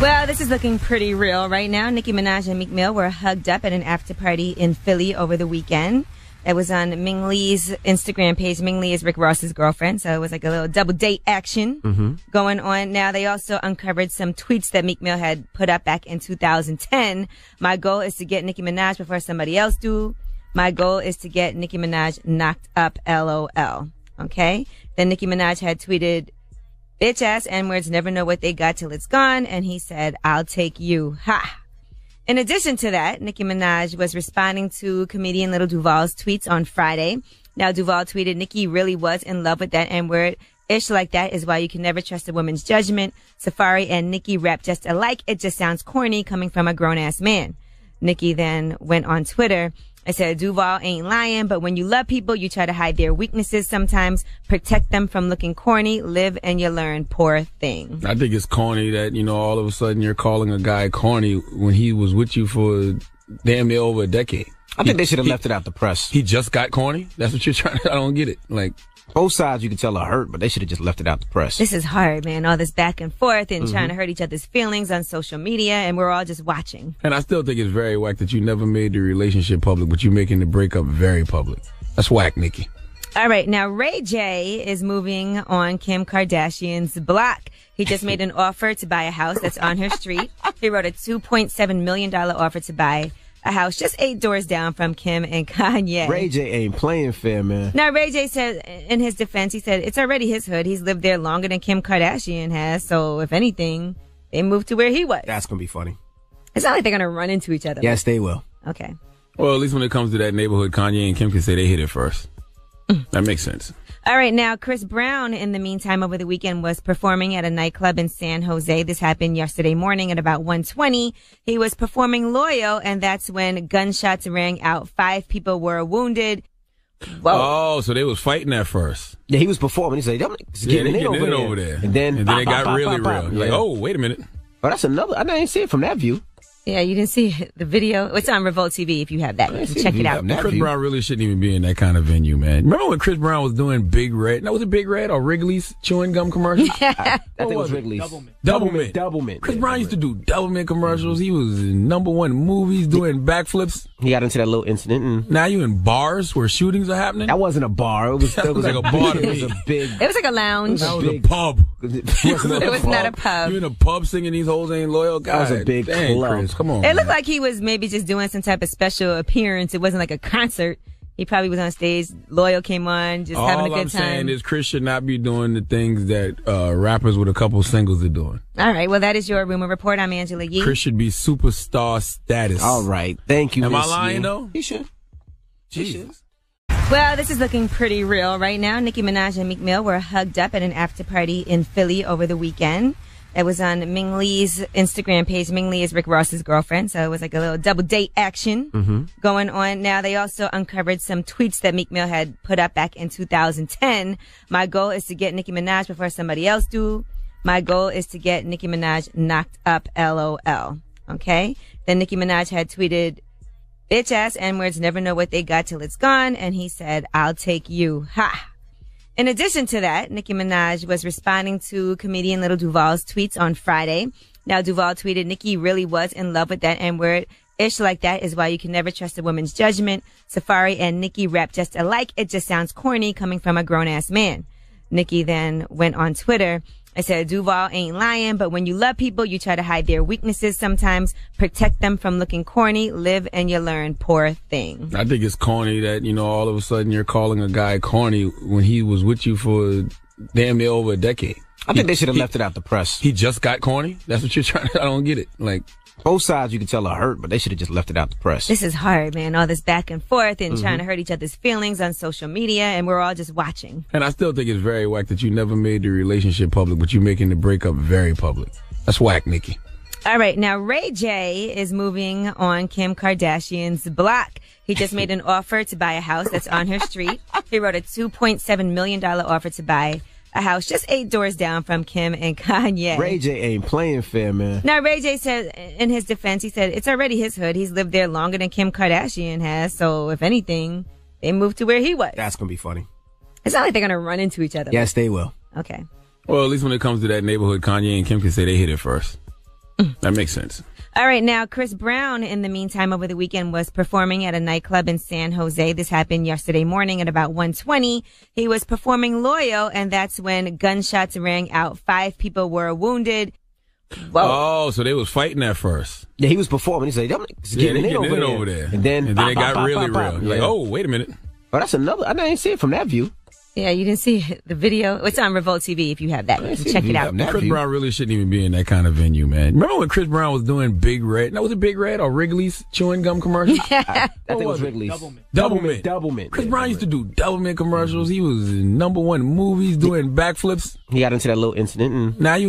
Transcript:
Well, this is looking pretty real right now. Nicki Minaj and Meek Mill were hugged up at an after party in Philly over the weekend. It was on Ming Lee's Instagram page. Ming Lee is Rick Ross's girlfriend, so it was like a little double date action Mm-hmm. going on. Now they also uncovered some tweets that Meek Mill had put up back in 2010. My goal is to get Nicki Minaj before somebody else do. My goal is to get Nicki Minaj knocked up. LOL. Okay. Then Nicki Minaj had tweeted, bitch ass N words never know what they got till it's gone. And he said, I'll take you. Ha. In addition to that, Nicki Minaj was responding to comedian Lil Duval's tweets on Friday. Now Duval tweeted, Nicki really was in love with that N word. Ish like that is why you can never trust a woman's judgment. Safaree and Nicki rap just alike. It just sounds corny coming from a grown ass man. Nicki then went on Twitter. I said, Duval ain't lying, but when you love people, you try to hide their weaknesses sometimes, protect them from looking corny, live and you learn. Poor thing. I think it's corny that, you know, all of a sudden you're calling a guy corny when he was with you for damn near over a decade. I think they should have left it out the press. He just got corny? That's what you're trying to, I don't get it. Like, Both sides you can tell are hurt, but they should have just left it out the press. This is hard, man. All this back and forth and Mhm. trying to hurt each other's feelings on social media, and we're all just watching. and I still think it's very whack that you never made the relationship public, but you're making the breakup very public. That's whack, Nicki. All right, now Ray J is moving on Kim Kardashian's block. He just made an offer to buy a house that's on her street. He wrote a $2.7 million offer to buy a house just eight doors down from Kim and Kanye. Ray J ain't playing fair, man. Now, Ray J said in his defense, he said it's already his hood. He's lived there longer than Kim Kardashian has. So, if anything, they moved to where he was. That's gonna be funny. It's not like they're going to run into each other. Yes, they will. Okay. Well, at least when it comes to that neighborhood, Kanye and Kim can say they hit it first. Mm. That makes sense. All right, now Chris Brown, in the meantime, over the weekend was performing at a nightclub in San Jose. This happened yesterday morning at about 1:20. He was performing "Loyal," and that's when gunshots rang out. Five people were wounded. Whoa. Oh, so they was fighting at first. Yeah, he was performing. He said, "Them niggas Yeah, getting they it getting over, it there. over there. And then, And then it got pop, really pop, pop. real. Like, oh, wait a minute. Oh, that's another. I didn't see it from that view. Yeah, you didn't see the video. It's on Revolt TV if you have that. You can check it out. Chris Brown really shouldn't even be in that kind of venue, man. Remember when Chris Brown was doing Big Red? No, was it Big Red or Wrigley's chewing gum commercials? I think it was was it? Wrigley's. Doublemint. Doublemint. Chris Brown used to do Doublemint commercials. He was in number one movies doing backflips. He got into that little incident. And Now you in bars where shootings are happening? that wasn't a bar. It was, That it was was like a bar to It was a big. It was like a lounge. That was big- a pub. It It was not a pub. You in a pub singing these hoes ain't loyal guys. That was a big Dang, club. Chris, come on. It man. looked like he was maybe just doing some type of special appearance. It wasn't like a concert. He probably was on stage. Loyal came on, just All having a good I'm time. saying is Chris should not be doing the things that uh, rappers with a couple singles are doing. All right. Well, that is your rumor report. I'm Angela Yee. Chris should be superstar status. All right. Thank you. Am I lying Yee. though? He should. Jesus. Well, this is looking pretty real right now. Nicki Minaj and Meek Mill were hugged up at an after party in Philly over the weekend. It was on Ming Lee's Instagram page. Ming Lee is Rick Ross's girlfriend, so it was like a little double date action Mm-hmm. going on. Now they also uncovered some tweets that Meek Mill had put up back in 2010. My goal is to get Nicki Minaj before somebody else do. My goal is to get Nicki Minaj knocked up. LOL. Okay. Then Nicki Minaj had tweeted, bitch ass N words never know what they got till it's gone. And he said, I'll take you. Ha. In addition to that, Nicki Minaj was responding to comedian Lil Duval's tweets on Friday. Now Duval tweeted, Nicki really was in love with that N word. Ish like that is why you can never trust a woman's judgment. Safaree and Nicki rap just alike. It just sounds corny coming from a grown ass man. Nicki then went on Twitter. I said, Duval ain't lying, but when you love people, you try to hide their weaknesses sometimes, protect them from looking corny, live and you learn. Poor thing. I think it's corny that, you know, all of a sudden you're calling a guy corny when he was with you for damn near over a decade. I think they should have left it out the press. He just got corny? That's what you're trying to, I don't get it. Like, Both sides you can tell are hurt, but they should have just left it out the press. This is hard, man. All this back and forth and Mhm. trying to hurt each other's feelings on social media, and we're all just watching. and I still think it's very whack that you never made the relationship public, but you're making the breakup very public. That's whack, Nicki. All right, now Ray J is moving on Kim Kardashian's block. He just made an offer to buy a house that's on her street. He wrote a $2.7 million offer to buy a house just eight doors down from Kim and Kanye. Ray J ain't playing fair, man. Now, Ray J said in his defense, he said it's already his hood. He's lived there longer than Kim Kardashian has. So, if anything, they moved to where he was. That's gonna be funny. It's not like they're going to run into each other. Yes, they will. Okay. Well, at least when it comes to that neighborhood, Kanye and Kim can say they hit it first. Mm. That makes sense. All right, now Chris Brown, in the meantime, over the weekend was performing at a nightclub in San Jose. This happened yesterday morning at about 1:20. He was performing "Loyal," and that's when gunshots rang out. Five people were wounded. Whoa! Oh, so they was fighting at first. Yeah, he was performing. He said, "Them niggas Yeah, getting they it getting over, it there. over there. And then, and then pop, it got pop, pop, really pop, pop. real. Like, oh, wait a minute. Oh, that's another. I didn't see it from that view. Yeah, you didn't see the video. It's on Revolt TV if you have that. You can check it out. from Chris. Brown really shouldn't even be in that kind of venue, man. Remember when Chris Brown was doing Big Red? No, was it Big Red or Wrigley's chewing gum commercials? I think it was was it? Wrigley's. Doublemint. Doublemint. Doublemint. Chris Yeah, Brown used to do Doublemint commercials. He was in number one movies doing backflips. He got into that little incident and Now you